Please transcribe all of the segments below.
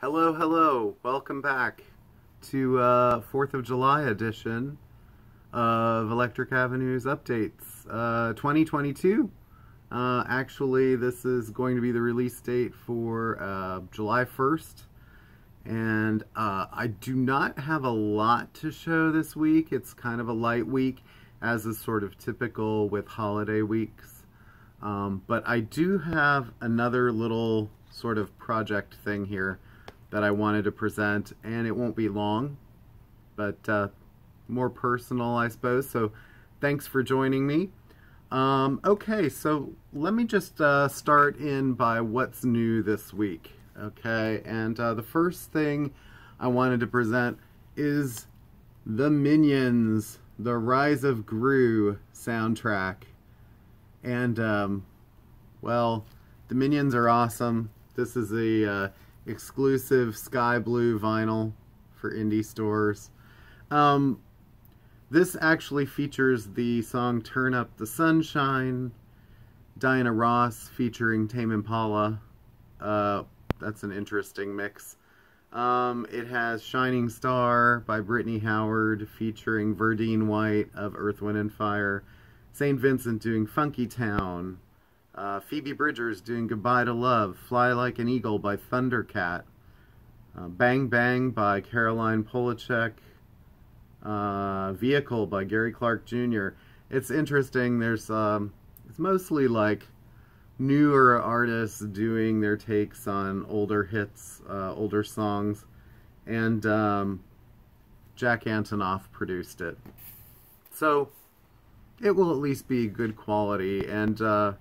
Hello, hello. Welcome back to uh, 4th of July edition of Electric Avenues Updates uh, 2022. Uh, actually, this is going to be the release date for uh, July 1st. And uh, I do not have a lot to show this week. It's kind of a light week, as is sort of typical with holiday weeks. Um, but I do have another little sort of project thing here that I wanted to present, and it won't be long, but uh, more personal, I suppose. So thanks for joining me. Um, okay, so let me just uh, start in by what's new this week. Okay, and uh, the first thing I wanted to present is the Minions, the Rise of Gru soundtrack. And, um, well, the Minions are awesome. This is a uh, exclusive sky blue vinyl for indie stores. Um, this actually features the song Turn Up the Sunshine, Diana Ross featuring Tame Impala. Uh, that's an interesting mix. Um, it has Shining Star by Brittany Howard featuring Verdine White of Earth, Wind and Fire, St. Vincent doing Funky Town, uh, Phoebe Bridgers doing Goodbye to Love, Fly Like an Eagle by Thundercat, uh, Bang Bang by Caroline Polachek, uh, Vehicle by Gary Clark Jr. It's interesting, there's, um, it's mostly like newer artists doing their takes on older hits, uh, older songs, and um, Jack Antonoff produced it. So, it will at least be good quality, and uh,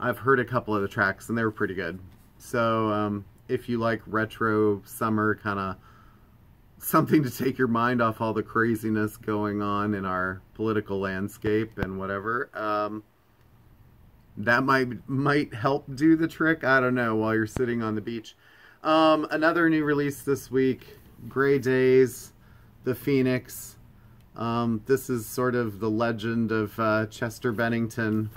I've heard a couple of the tracks, and they were pretty good. So, um, if you like retro summer kind of something to take your mind off all the craziness going on in our political landscape and whatever, um, that might might help do the trick. I don't know, while you're sitting on the beach. Um, another new release this week, Grey Daze, The Phoenix. Um, this is sort of the legend of uh, Chester Bennington,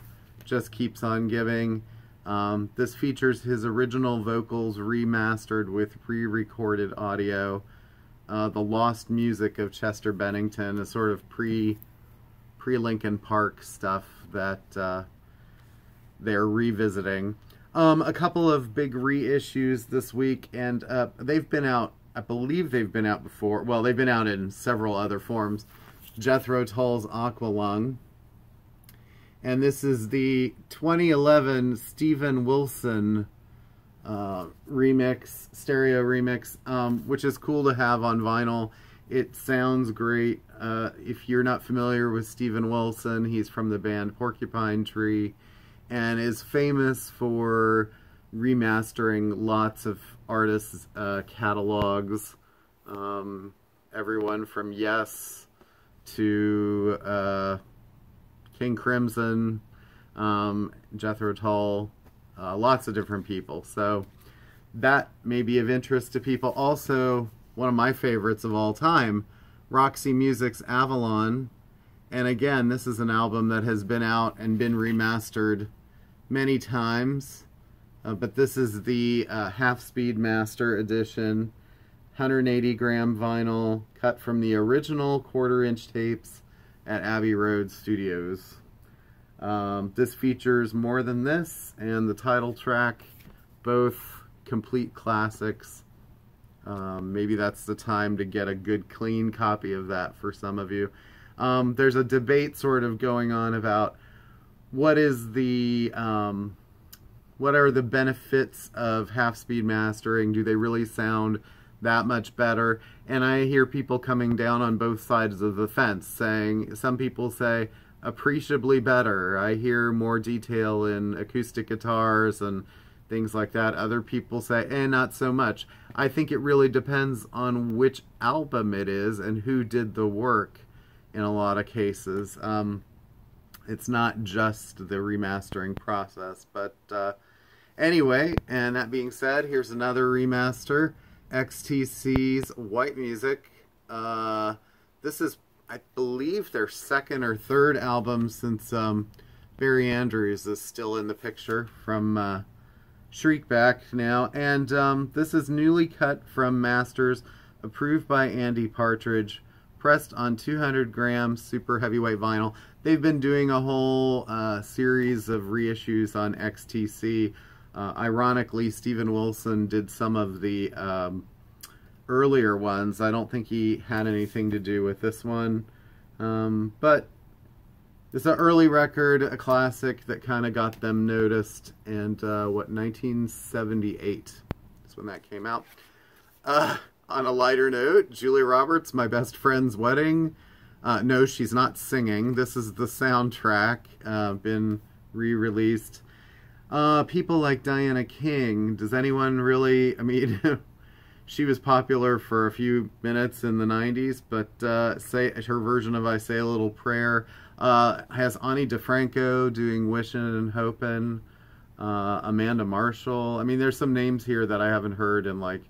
just keeps on giving. Um, this features his original vocals remastered with re-recorded audio. Uh, the lost music of Chester Bennington, a sort of pre pre Linkin Park stuff that uh, they're revisiting. Um, a couple of big reissues this week, and uh, they've been out. I believe they've been out before. Well, they've been out in several other forms. Jethro Tull's Aqualung, and this is the 2011 Steven Wilson uh, remix, stereo remix, um, which is cool to have on vinyl. It sounds great. Uh, if you're not familiar with Steven Wilson, he's from the band Porcupine Tree and is famous for remastering lots of artists' uh, catalogs. Um, everyone from Yes to uh, King Crimson, um, Jethro Tull, uh, lots of different people. So that may be of interest to people. Also, one of my favorites of all time, Roxy Music's Avalon. And again, this is an album that has been out and been remastered many times. Uh, but this is the uh, Half Speed Master Edition, 180 gram vinyl, cut from the original quarter inch tapes at Abbey Road Studios. Um, this features More Than This and the title track, both complete classics. Um, maybe that's the time to get a good clean copy of that for some of you. Um, there's a debate sort of going on about what is the um, what are the benefits of half speed mastering? Do they really sound that much better? And I hear people coming down on both sides of the fence saying, some people say appreciably better. I hear more detail in acoustic guitars and things like that. Other people say, eh, not so much. I think it really depends on which album it is and who did the work in a lot of cases. Um, it's not just the remastering process. But uh, anyway, and that being said, here's another remaster. XTC's White Music. Uh, this is, I believe, their second or third album since um, Barry Andrews is still in the picture from uh, Shriekback now. And um, this is newly cut from Masters, approved by Andy Partridge, pressed on 200 gram super heavyweight vinyl. They've been doing a whole uh, series of reissues on XTC. Uh, ironically, Steven Wilson did some of the um, earlier ones. I don't think he had anything to do with this one. Um, but it's an early record, a classic that kind of got them noticed. And uh, what, 1978 is when that came out. Uh, on a lighter note, Julia Roberts, my best friend's wedding. Uh, no, she's not singing. This is the soundtrack, uh, been re-released. Uh, people like Diana King. Does anyone really, I mean, she was popular for a few minutes in the 90s, but uh, say her version of I Say a Little Prayer uh, has Ani DiFranco doing Wishin' and Hopin', uh, Amanda Marshall. I mean, there's some names here that I haven't heard in like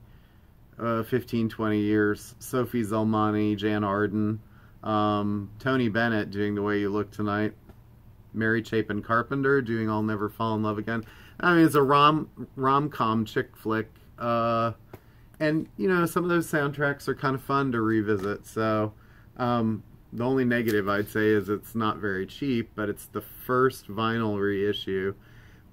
uh, 15, 20 years. Sophie Zelmani, Jann Arden, um, Tony Bennett doing The Way You Look Tonight, Mary Chapin Carpenter doing I'll Never Fall in Love Again. I mean, it's a rom rom-com chick flick. Uh, and, you know, some of those soundtracks are kind of fun to revisit. So, um, the only negative I'd say is it's not very cheap, but it's the first vinyl reissue.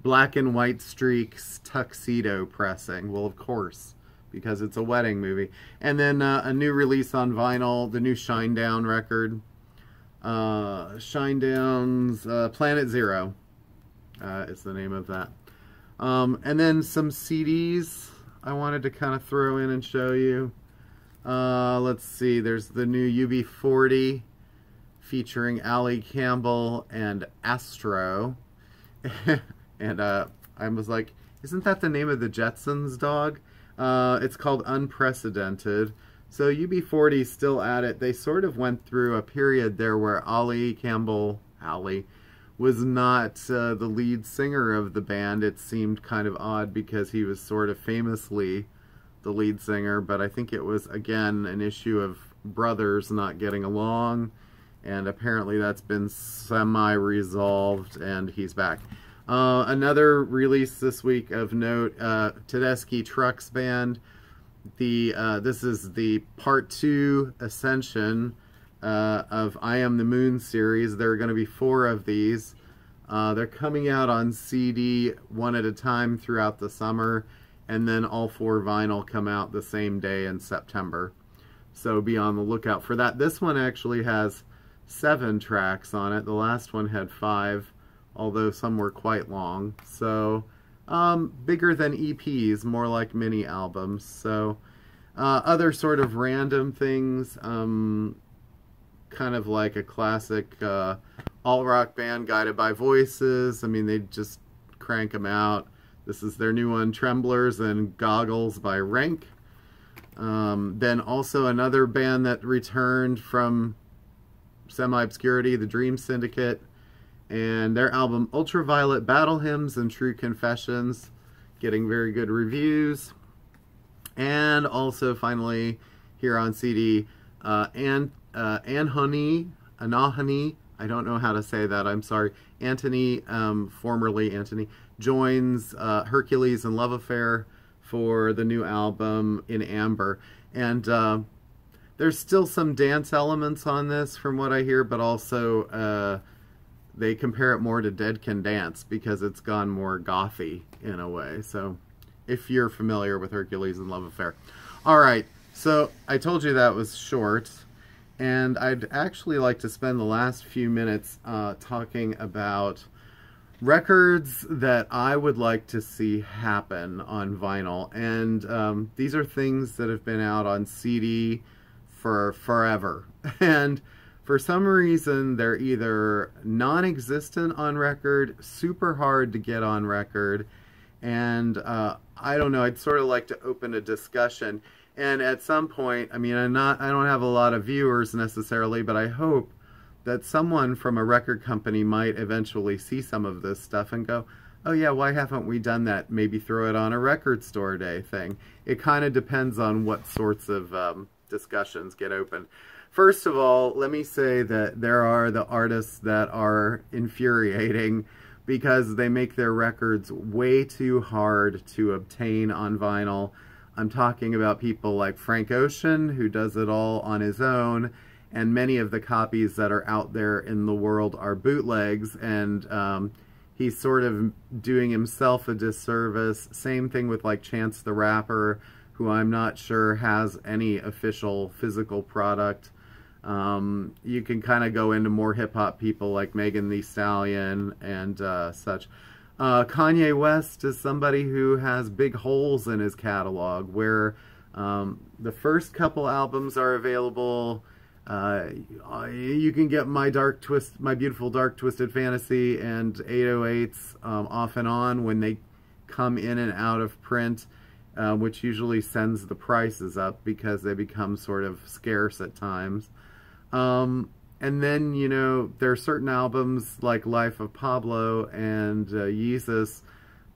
Black and white streaks tuxedo pressing. Well, of course, because it's a wedding movie. And then uh, a new release on vinyl, the new Shinedown record. Uh, Shinedown's uh, Planet Zero uh, is the name of that. Um, and then some CDs I wanted to kind of throw in and show you. Uh, let's see, there's the new UB40 featuring Ali Campbell and Astro. and uh, I was like, isn't that the name of the Jetsons dog? Uh, it's called Unprecedented. So UB40 still at it. They sort of went through a period there where Ali Campbell, Ali, was not uh, the lead singer of the band. It seemed kind of odd because he was sort of famously the lead singer, but I think it was, again, an issue of brothers not getting along and apparently that's been semi-resolved and he's back. Uh, another release this week of note, uh, Tedeschi Trucks Band. The uh, This is the part two Ascension uh, of I Am the Moon series. There are going to be four of these. Uh, they're coming out on CD one at a time throughout the summer, and then all four vinyl come out the same day in September. So be on the lookout for that. This one actually has seven tracks on it. The last one had five, although some were quite long. So, um, bigger than EPs, more like mini albums. So, uh, other sort of random things, um, kind of like a classic uh, alt-rock band guided by voices. I mean, they just crank them out. This is their new one, Tremblers and Goggles by Rank. Um, then also another band that returned from semi-obscurity, the Dream Syndicate, and their album Ultraviolet Battle Hymns and True Confessions, getting very good reviews. And also, finally, here on CD, uh, An uh, Anhoney, Anahani, I don't know how to say that, I'm sorry, Antony, um, formerly Antony, joins uh, Hercules and Love Affair for the new album in Amber. And uh, there's still some dance elements on this from what I hear, but also uh, they compare it more to Dead Can Dance because it's gone more gothy in a way. So if you're familiar with Hercules and Love Affair. All right, so I told you that was short, and I'd actually like to spend the last few minutes uh, talking about records that I would like to see happen on vinyl. And um, these are things that have been out on CD, for forever. And for some reason, they're either non existent on record, super hard to get on record, and uh, I don't know, I'd sort of like to open a discussion. And at some point, I mean, I'm not, I don't have a lot of viewers necessarily, but I hope that someone from a record company might eventually see some of this stuff and go, oh yeah, why haven't we done that? Maybe throw it on a record store day thing. It kind of depends on what sorts of um, discussions get open. First of all, let me say that there are the artists that are infuriating because they make their records way too hard to obtain on vinyl. I'm talking about people like Frank Ocean, who does it all on his own, and many of the copies that are out there in the world are bootlegs, and um, he's sort of doing himself a disservice. Same thing with like Chance the Rapper, who I'm not sure has any official physical product. Um, you can kind of go into more hip hop people like Megan Thee Stallion and uh, such. Uh, Kanye West is somebody who has big holes in his catalog where um, the first couple albums are available. Uh, you can get my dark twist, my beautiful dark twisted fantasy and 808s um, off and on when they come in and out of print, uh, which usually sends the prices up because they become sort of scarce at times. Um, and then, you know, there are certain albums like Life of Pablo and uh, Yeezus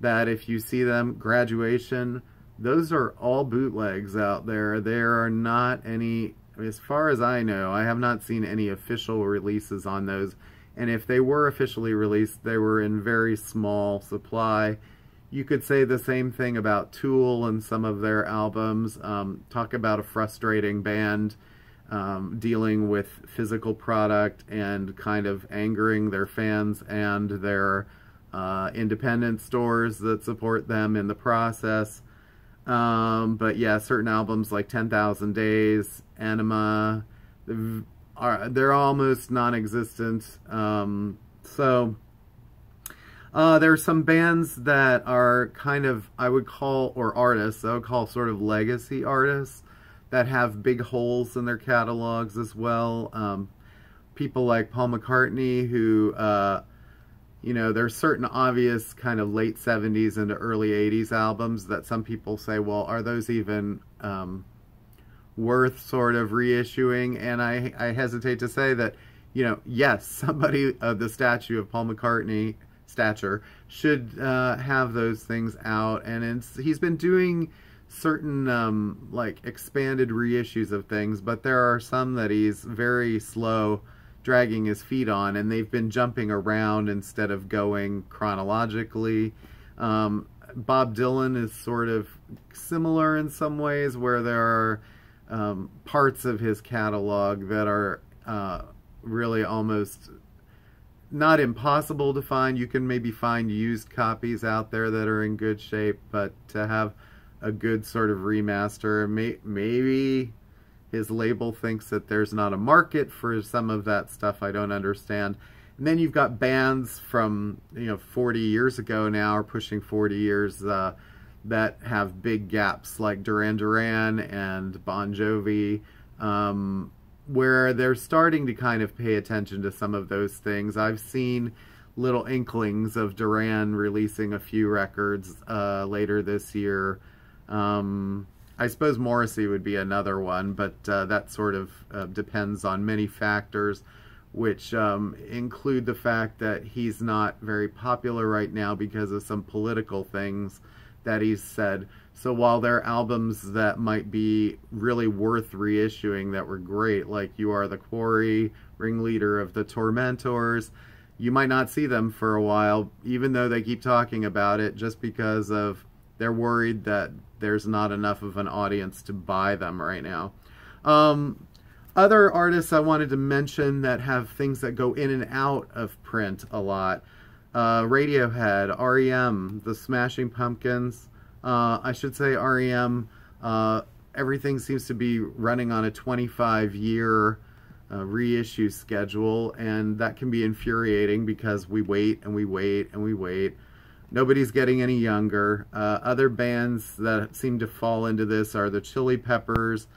that if you see them, Graduation, those are all bootlegs out there. There are not any, as far as I know, I have not seen any official releases on those. And if they were officially released, they were in very small supply. You could say the same thing about Tool and some of their albums. Um, talk about a frustrating band um, dealing with physical product and kind of angering their fans and their uh, independent stores that support them in the process. Um, but yeah, certain albums like 10,000 Days, Anima, are they're almost non-existent. Um, so uh, there are some bands that are kind of I would call or artists I would call sort of legacy artists that have big holes in their catalogs as well. Um, people like Paul McCartney who, uh, you know, there's certain obvious kind of late 70s into early 80s albums that some people say, well, are those even um, worth sort of reissuing? And I, I hesitate to say that, you know, yes, somebody of the statue of Paul McCartney stature should uh, have those things out. And he's been doing certain um, like expanded reissues of things, but there are some that he's very slow dragging his feet on, and they've been jumping around instead of going chronologically. Um, Bob Dylan is sort of similar in some ways, where there are um, parts of his catalog that are uh, really almost not impossible to find. You can maybe find used copies out there that are in good shape, but to have a good sort of remaster. May, maybe his label thinks that there's not a market for some of that stuff I don't understand. And then you've got bands from, you know, 40 years ago now, or pushing 40 years, uh, that have big gaps, like Duran Duran and Bon Jovi, um, where they're starting to kind of pay attention to some of those things. I've seen little inklings of Duran releasing a few records uh, later this year. Um, I suppose Morrissey would be another one, but uh, that sort of uh, depends on many factors, which um, include the fact that he's not very popular right now because of some political things that he's said. So while there are albums that might be really worth reissuing that were great, like You Are the Quarry, Ringleader of the Tormentors, you might not see them for a while, even though they keep talking about it, just because of they're worried that there's not enough of an audience to buy them right now. Um, other artists I wanted to mention that have things that go in and out of print a lot. Uh, Radiohead, REM, The Smashing Pumpkins. Uh, I should say REM. Uh, everything seems to be running on a 25 year uh, reissue schedule, and that can be infuriating because we wait and we wait and we wait nobody's getting any younger. Uh, other bands that seem to fall into this are the Chili Peppers,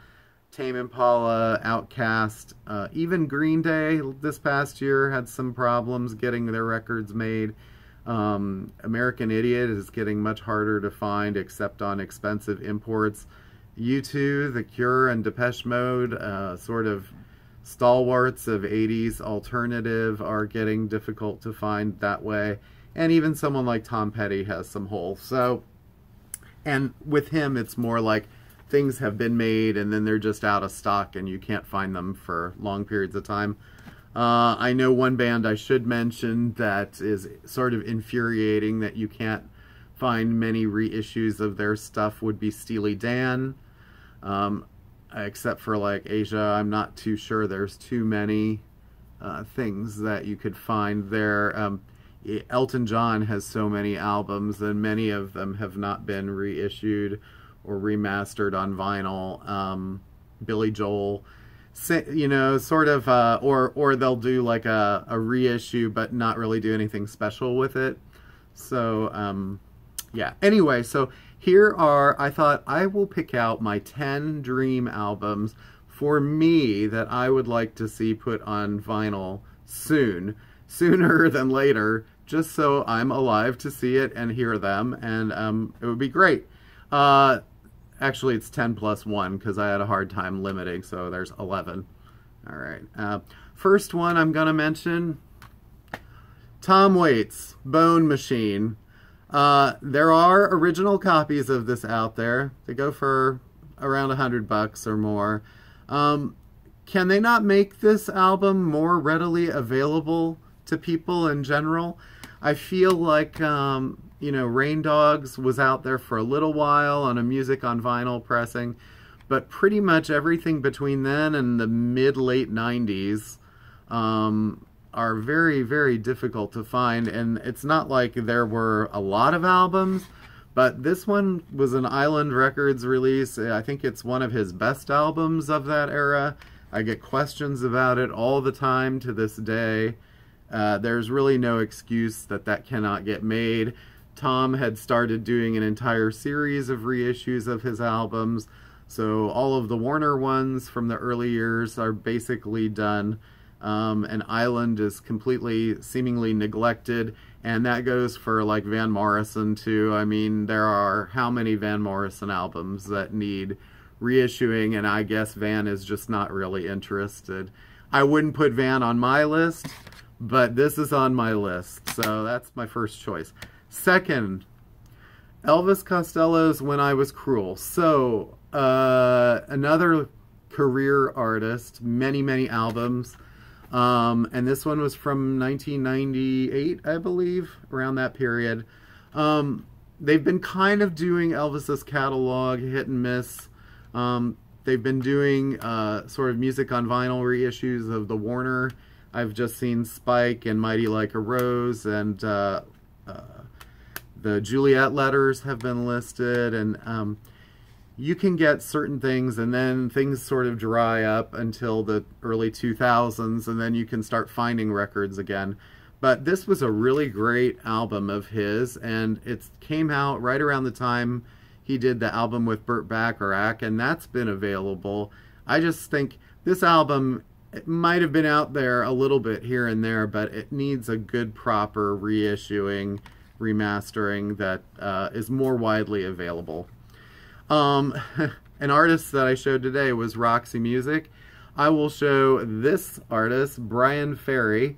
Tame Impala, OutKast, uh, even Green Day this past year had some problems getting their records made. Um, American Idiot is getting much harder to find except on expensive imports. U2, The Cure, and Depeche Mode, uh, sort of stalwarts of 80s alternative, are getting difficult to find that way and even someone like Tom Petty has some holes. So, and with him, it's more like things have been made and then they're just out of stock and you can't find them for long periods of time. Uh, I know one band I should mention that is sort of infuriating that you can't find many reissues of their stuff would be Steely Dan. Um, except for like Asia, I'm not too sure there's too many uh, things that you could find there. Um, Elton John has so many albums, and many of them have not been reissued or remastered on vinyl. Um, Billy Joel, you know, sort of, uh, or or they'll do like a, a reissue, but not really do anything special with it. So, um, yeah. Anyway, so here are, I thought I will pick out my 10 dream albums for me that I would like to see put on vinyl soon, sooner than later, just so I'm alive to see it and hear them, and um, it would be great. Uh, actually, it's 10 plus 1 because I had a hard time limiting, so there's 11. All right. Uh, first one I'm going to mention Tom Waits, Bone Machine. Uh, there are original copies of this out there. They go for around a hundred bucks or more. Um, can they not make this album more readily available to people in general? I feel like, um, you know, Rain Dogs was out there for a little while on a music on vinyl pressing, but pretty much everything between then and the mid late 90s um, are very, very difficult to find. And it's not like there were a lot of albums, but this one was an Island Records release. I think it's one of his best albums of that era. I get questions about it all the time to this day. Uh, there's really no excuse that that cannot get made. Tom had started doing an entire series of reissues of his albums, so all of the Warner ones from the early years are basically done. Um, an island is completely seemingly neglected and that goes for like Van Morrison too. I mean, there are how many Van Morrison albums that need reissuing, and I guess Van is just not really interested. I wouldn't put Van on my list, but this is on my list, so that's my first choice. Second, Elvis Costello's When I Was Cruel. So, uh, another career artist, many, many albums. Um, and this one was from 1998, I believe, around that period. Um, they've been kind of doing Elvis's catalog, hit and miss. Um, they've been doing uh, sort of music on vinyl reissues of the Warner. I've just seen Spike and Mighty Like a Rose, and uh, uh, the Juliet letters have been listed, and um, you can get certain things and then things sort of dry up until the early 2000s and then you can start finding records again. But this was a really great album of his and it came out right around the time he did the album with Burt Bacharach and that's been available. I just think this album it might have been out there a little bit here and there, but it needs a good proper reissuing, remastering that uh, is more widely available. Um, an artist that I showed today was Roxy Music. I will show this artist, Bryan Ferry,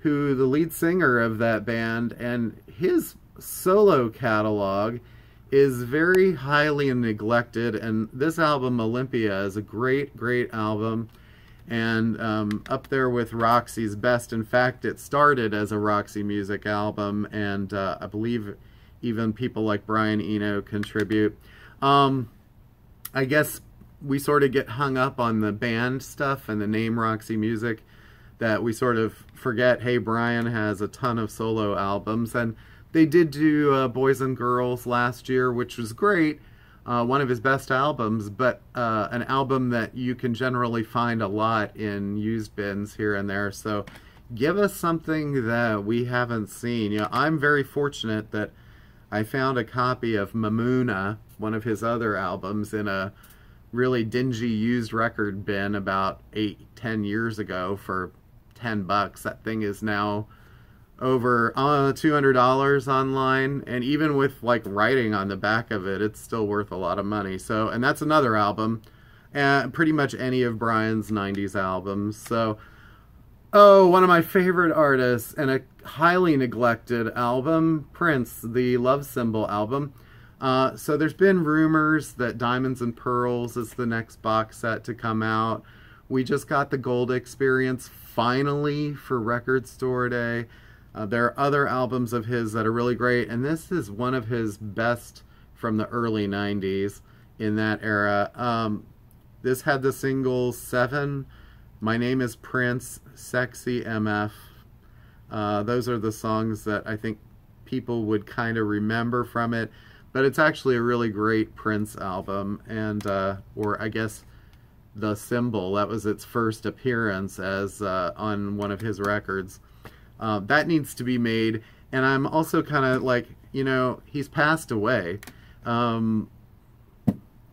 who the lead singer of that band, and his solo catalog is very highly neglected. And this album, Olympia, is a great, great album. And um, up there with Roxy's best. In fact, it started as a Roxy Music album, and uh, I believe even people like Brian Eno contribute. Um, I guess we sort of get hung up on the band stuff and the name Roxy Music that we sort of forget, hey, Bryan has a ton of solo albums. And they did do uh, Boys and Girls last year, which was great. Uh, one of his best albums, but uh, an album that you can generally find a lot in used bins here and there. So give us something that we haven't seen. You know, I'm very fortunate that I found a copy of Mamouna, one of his other albums in a really dingy used record bin about eight, ten years ago for ten bucks. That thing is now over uh, $200 online and even with like writing on the back of it it's still worth a lot of money so and that's another album and pretty much any of Bryan's 90s albums so oh one of my favorite artists and a highly neglected album Prince the love symbol album uh, so there's been rumors that Diamonds and Pearls is the next box set to come out. We just got the gold experience finally for Record Store Day. Uh, there are other albums of his that are really great, and this is one of his best from the early 90s in that era. Um, this had the singles Seven, My Name is Prince, Sexy MF. Uh, those are the songs that I think people would kind of remember from it. But it's actually a really great Prince album, and uh, or I guess the symbol that was its first appearance as uh, on one of his records. Uh, that needs to be made, and I'm also kind of like, you know, he's passed away. Um,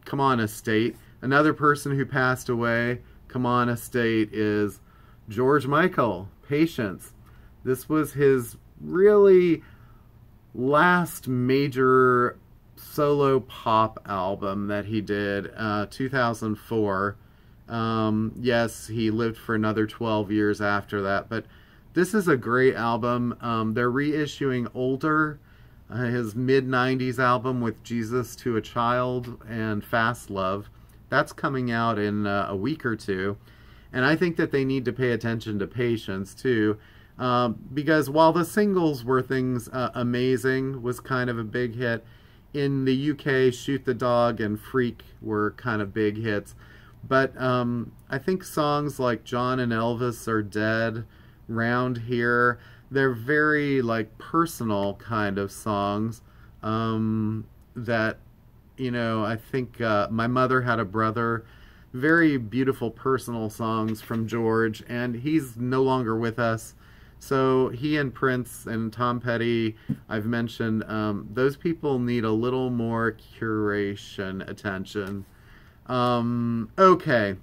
come on, estate. Another person who passed away, come on, estate, is George Michael. Patience. This was his really last major solo pop album that he did, uh, 2004. Um, yes, he lived for another 12 years after that, but this is a great album. Um, they're reissuing Older, uh, his mid 90s album with Jesus to a Child and Fastlove. That's coming out in uh, a week or two. And I think that they need to pay attention to Patience too. Um, because while the singles were things uh, amazing, was kind of a big hit, in the UK, Shoot the Dog and Freak were kind of big hits. But um, I think songs like John and Elvis are dead, Round Here, they're very like personal kind of songs um, that, you know, I think uh, My Mother Had a Brother, very beautiful personal songs from George, and he's no longer with us. So he and Prince and Tom Petty, I've mentioned, um, those people need a little more curation attention. Um, okay.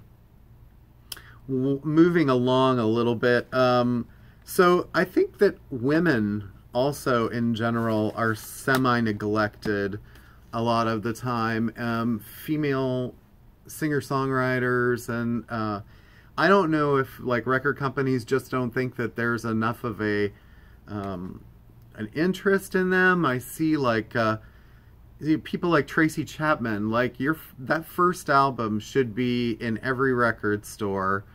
Moving along a little bit. Um, so I think that women also in general are semi-neglected a lot of the time. Um, female singer-songwriters and uh, I don't know if like record companies just don't think that there's enough of a um, an interest in them. I see like uh, people like Tracy Chapman. Like your that first album should be in every record store,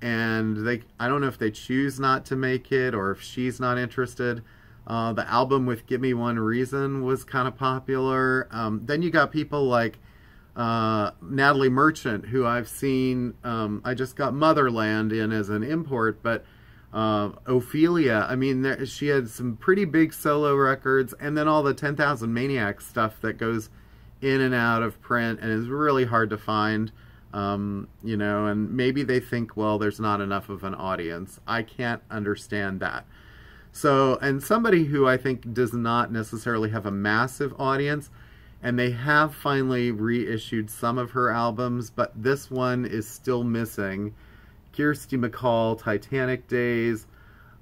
and they I don't know if they choose not to make it or if she's not interested. Uh, the album with "Give Me One Reason" was kind of popular. Um, then you got people like uh, Natalie Merchant, who I've seen, um, I just got Motherland in as an import, but uh, Ophelia, I mean, there, she had some pretty big solo records, and then all the 10,000 Maniacs stuff that goes in and out of print and is really hard to find. Um, you know, and maybe they think, well, there's not enough of an audience. I can't understand that. So, and somebody who I think does not necessarily have a massive audience, and they have finally reissued some of her albums, but this one is still missing. Kirsty MacColl, Titanic Days.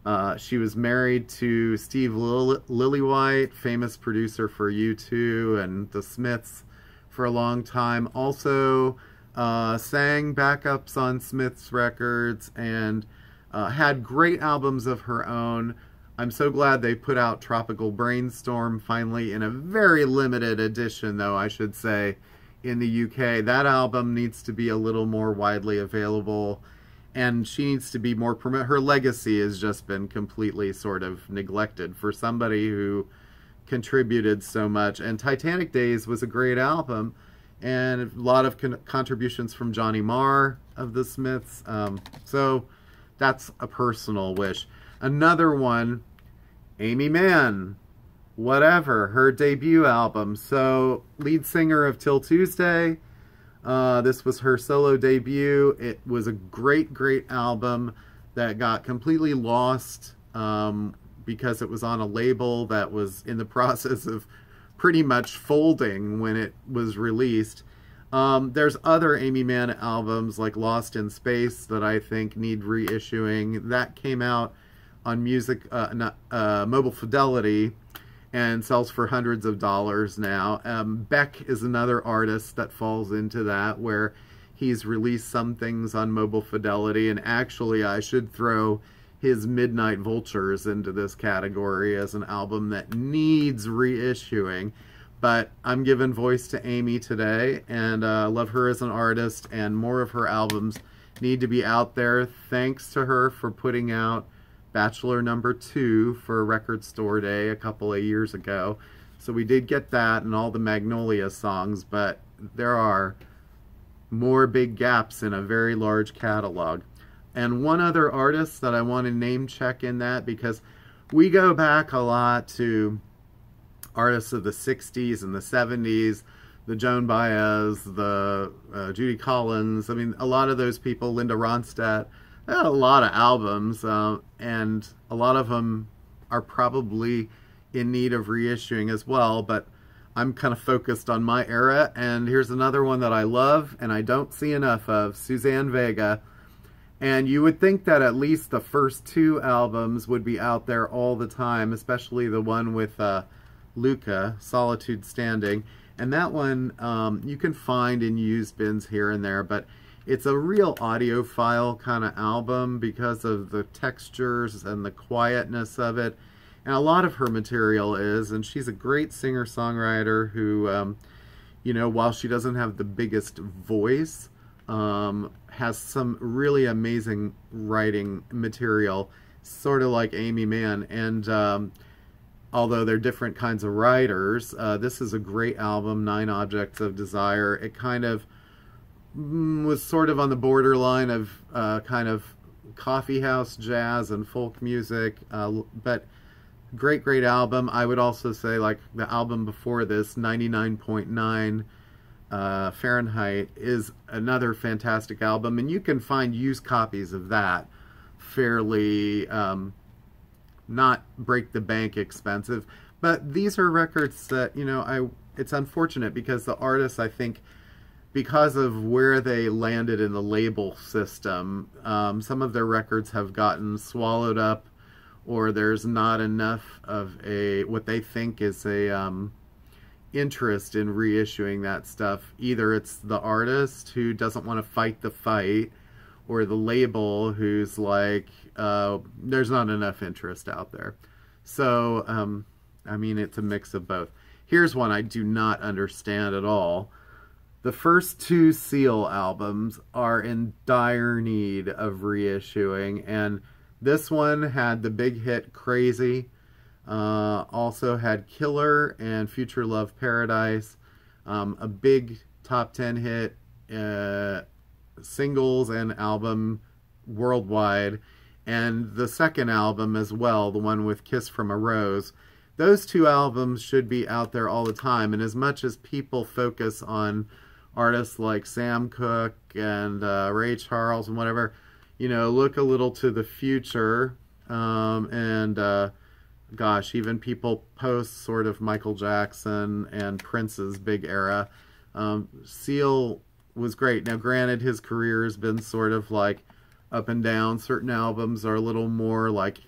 Uh, she was married to Steve Lill Lillywhite, famous producer for U2 and The Smiths for a long time. Also uh, sang backups on Smith's records and uh, had great albums of her own. I'm so glad they put out Tropical Brainstorm finally in a very limited edition, though, I should say, in the UK. That album needs to be a little more widely available, and she needs to be more promoted. Her legacy has just been completely sort of neglected for somebody who contributed so much. And Titanic Days was a great album, and a lot of con contributions from Johnny Marr of the Smiths. Um, so that's a personal wish. Another one, Aimee Mann, whatever, her debut album. So, lead singer of Till Tuesday. Uh, this was her solo debut. It was a great, great album that got completely lost um, because it was on a label that was in the process of pretty much folding when it was released. Um, there's other Aimee Mann albums like Lost in Space that I think need reissuing. That came out on music, uh, not, uh, Mobile Fidelity, and sells for hundreds of dollars now. Um, Beck is another artist that falls into that, where he's released some things on Mobile Fidelity, and actually I should throw his Midnight Vultures into this category as an album that needs reissuing. But I'm giving voice to Aimee today, and uh, love her as an artist, and more of her albums need to be out there. Thanks to her for putting out Bachelor number two for Record Store Day a couple of years ago. So we did get that and all the Magnolia songs, but there are more big gaps in a very large catalog. And one other artist that I want to name check in that because we go back a lot to artists of the 60s and the 70s, the Joan Baez, the uh, Judy Collins. I mean, a lot of those people, Linda Ronstadt, a lot of albums, uh, and a lot of them are probably in need of reissuing as well, but I'm kind of focused on my era, and here's another one that I love and I don't see enough of, Suzanne Vega. And you would think that at least the first two albums would be out there all the time, especially the one with uh, Luka, Solitude Standing. And that one um, you can find in used bins here and there, but it's a real audiophile kind of album because of the textures and the quietness of it. And a lot of her material is, and she's a great singer-songwriter who, um, you know, while she doesn't have the biggest voice, um, has some really amazing writing material, sort of like Aimee Mann. And um, although they're different kinds of writers, uh, this is a great album, Nine Objects of Desire. It kind of was sort of on the borderline of uh, kind of coffee house jazz and folk music, uh, but great, great album. I would also say like the album before this, 99.9 uh, Fahrenheit, is another fantastic album, and you can find used copies of that fairly um, not break the bank expensive. But these are records that, you know, I it's unfortunate because the artists, I think, because of where they landed in the label system, um, some of their records have gotten swallowed up, or there's not enough of a what they think is a um, interest in reissuing that stuff. Either it's the artist who doesn't want to fight the fight, or the label who's like, uh, there's not enough interest out there. So, um, I mean, it's a mix of both. Here's one I do not understand at all. The first two Seal albums are in dire need of reissuing, and this one had the big hit Crazy, uh, also had Killer and Future Love Paradise, um, a big top 10 hit, uh, singles and album worldwide, and the second album as well, the one with Kiss from a Rose. Those two albums should be out there all the time, and as much as people focus on artists like Sam Cooke and uh, Ray Charles and whatever, you know, look a little to the future. Um, and uh, gosh, even people post sort of Michael Jackson and Prince's big era. Um, Seal was great. Now, granted, his career has been sort of like up and down. Certain albums are a little more like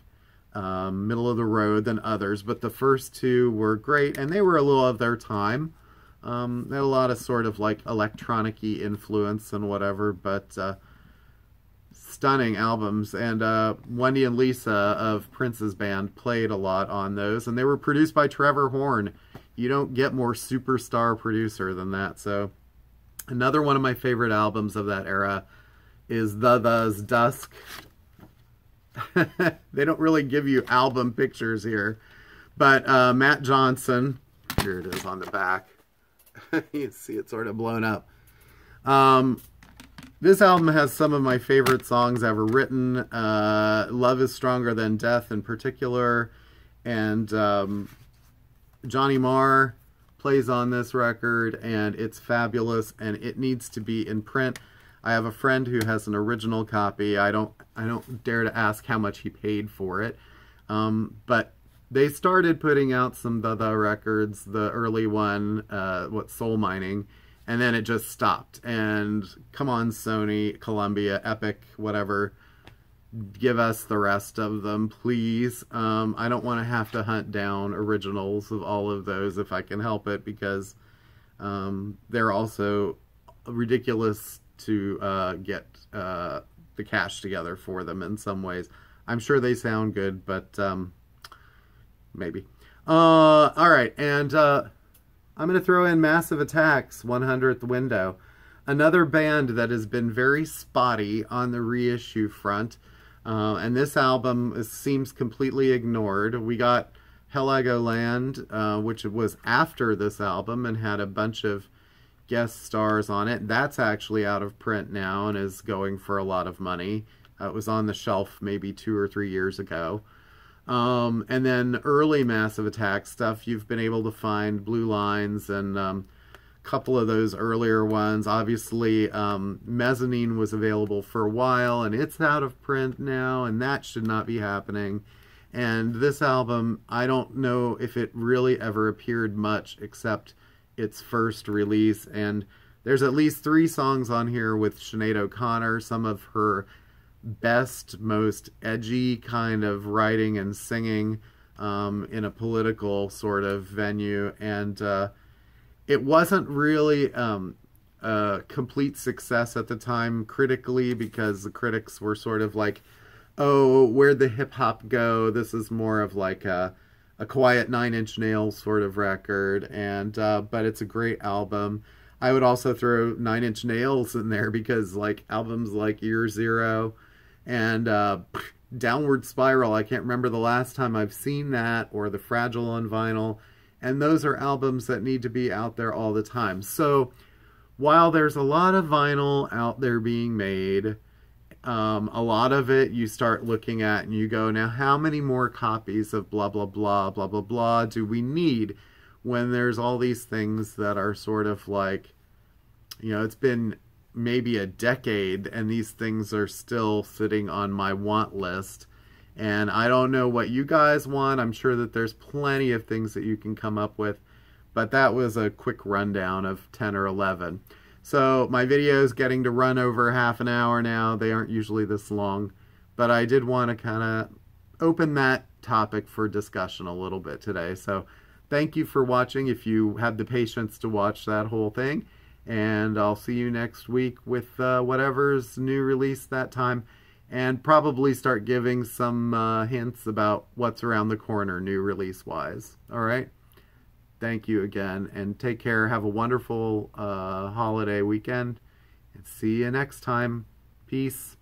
um, middle of the road than others, but the first two were great, and they were a little of their time. Um, had a lot of sort of like electronic influence and whatever, but uh, stunning albums. And uh, Wendy and Lisa of Prince's band played a lot on those, and they were produced by Trevor Horn. You don't get more superstar producer than that. So, another one of my favorite albums of that era is The The's Dusk. they don't really give you album pictures here, but uh, Matt Johnson, here it is on the back you see it sort of blown up. Um, this album has some of my favorite songs ever written. Uh, Love is Stronger Than Death in particular. And um, Johnny Marr plays on this record and it's fabulous and it needs to be in print. I have a friend who has an original copy. I don't I don't dare to ask how much he paid for it. Um, but they started putting out some The The records, the early one, uh, what Soul Mining, and then it just stopped. And come on, Sony, Columbia, Epic, whatever, give us the rest of them, please. Um, I don't want to have to hunt down originals of all of those if I can help it, because um, they're also ridiculous to uh, get uh, the cash together for them in some ways. I'm sure they sound good, but um, maybe. Uh, all right, and uh, I'm going to throw in Massive Attacks 100th Window. another band that has been very spotty on the reissue front. Uh, and this album is, seems completely ignored. We got Hell I Heligoland, uh, which was after this album and had a bunch of guest stars on it. That's actually out of print now and is going for a lot of money. Uh, it was on the shelf maybe two or three years ago. Um, and then early Massive Attack stuff, you've been able to find Blue Lines and um, a couple of those earlier ones. Obviously, um, Mezzanine was available for a while and it's out of print now, and that should not be happening. And this album, I don't know if it really ever appeared much except its first release. And there's at least three songs on here with Sinead O'Connor, some of her best, most edgy kind of writing and singing um, in a political sort of venue. And uh, it wasn't really um, a complete success at the time critically because the critics were sort of like, oh, where'd the hip hop go? This is more of like a, a quiet Nine Inch Nails sort of record. And, uh, but it's a great album. I would also throw Nine Inch Nails in there because like albums like Year Zero, and uh, Downward Spiral. I can't remember the last time I've seen that or The Fragile on vinyl. And those are albums that need to be out there all the time. So while there's a lot of vinyl out there being made, um, a lot of it you start looking at and you go, now how many more copies of blah, blah, blah, blah, blah, blah do we need when there's all these things that are sort of like, you know, it's been maybe a decade and these things are still sitting on my want list. And I don't know what you guys want. I'm sure that there's plenty of things that you can come up with. But that was a quick rundown of 10 or 11. So my video is getting to run over half an hour now. They aren't usually this long. But I did want to kind of open that topic for discussion a little bit today. So thank you for watching if you had the patience to watch that whole thing and I'll see you next week with uh, whatever's new release that time and probably start giving some uh, hints about what's around the corner new release wise. All right. Thank you again and take care. Have a wonderful uh, holiday weekend and see you next time. Peace.